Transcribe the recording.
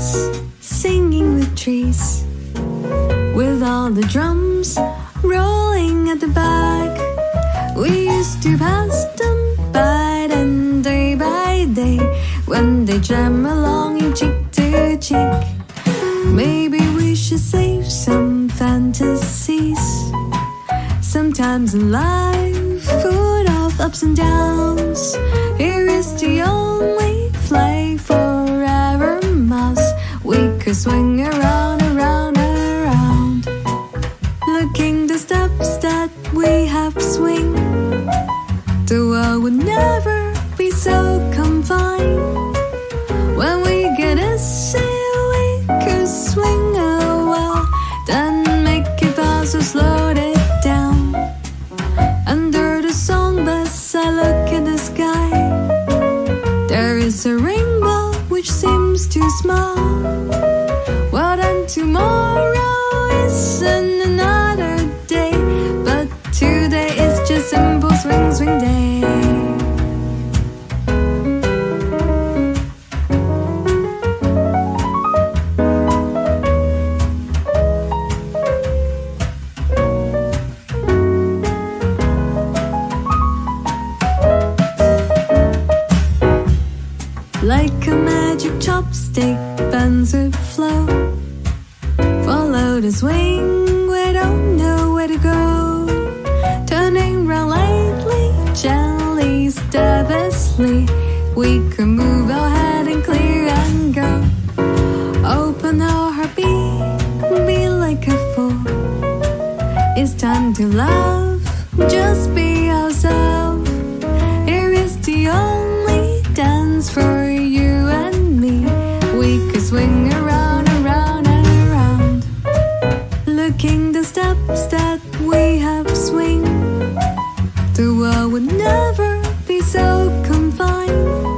us singing the trees with all the drums rolling at the back. We used to pass them by day by day, when they jam along cheek to cheek. Maybe we should save some fantasies. Sometimes in life, full of ups and downs, here is the only flight for swing around, around, around. Looking the steps that we have swing. The world would never be so confined. When we get a sail, we could swing a while. Then make it fast or slow tomorrow is another day. But today is just simple swing, swing day. Like a magic chopstick, bends with flow. Swing, we don't know where to go. Turning round lightly, gently, steadily. We can move our head and clear and go. Open our heartbeat, be like a fool. It's time to love, just be ourselves. never be so confined.